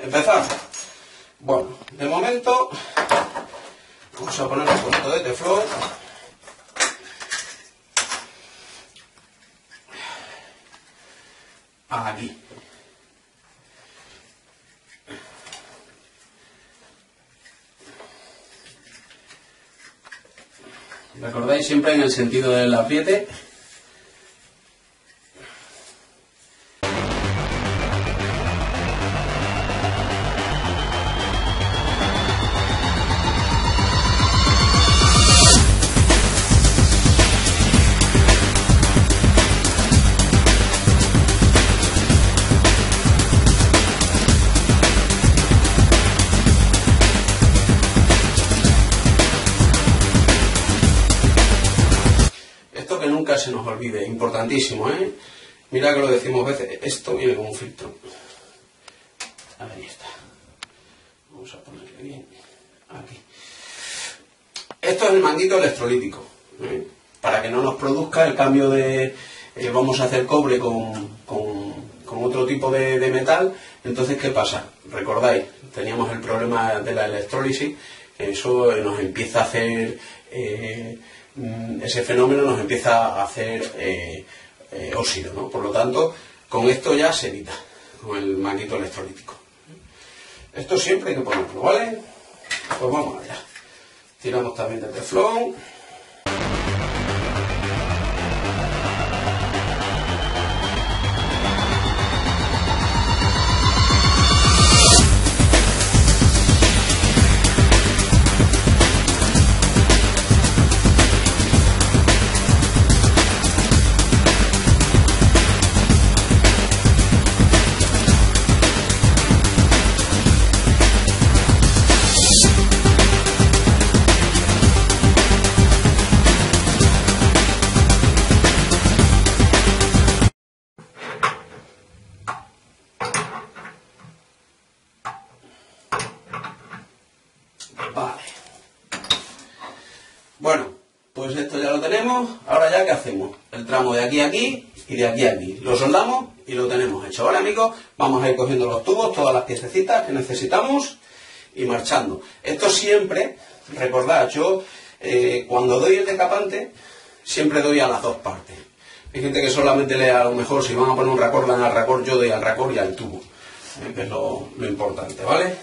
Empezamos. Bueno, de momento vamos a poner un poquito de teflón. Aquí. Recordáis siempre en el sentido del apriete. Se nos olvide, importantísimo, ¿eh? Mira que lo decimos veces, esto viene con un filtro. Ahí está. Vamos a ponerle bien. Aquí. Esto es el manguito electrolítico. ¿eh? Para que no nos produzca el cambio de... eh, vamos a hacer cobre con, con- otro tipo de, metal. Entonces, ¿qué pasa? Recordáis, teníamos el problema de la electrólisis. Eso nos empieza a hacer... eh, ese fenómeno nos empieza a hacer eh, eh, óxido, ¿no? Por lo tanto, con esto ya se evita, con el manguito electrolítico. Esto siempre hay que ponerlo, ¿vale? Pues vamos allá. Tiramos también de teflón. Pues esto ya lo tenemos. Ahora ya, ¿qué hacemos? El tramo de aquí a aquí y de aquí a aquí. Lo soldamos y lo tenemos hecho. Ahora, amigos, vamos a ir cogiendo los tubos, todas las piececitas que necesitamos y marchando. Esto siempre, recordad, yo eh, cuando doy el decapante, siempre doy a las dos partes. Hay gente que solamente le a lo mejor, si van a poner un racor, dan al racor, yo doy al racor y al tubo, eh, es lo importante, ¿vale?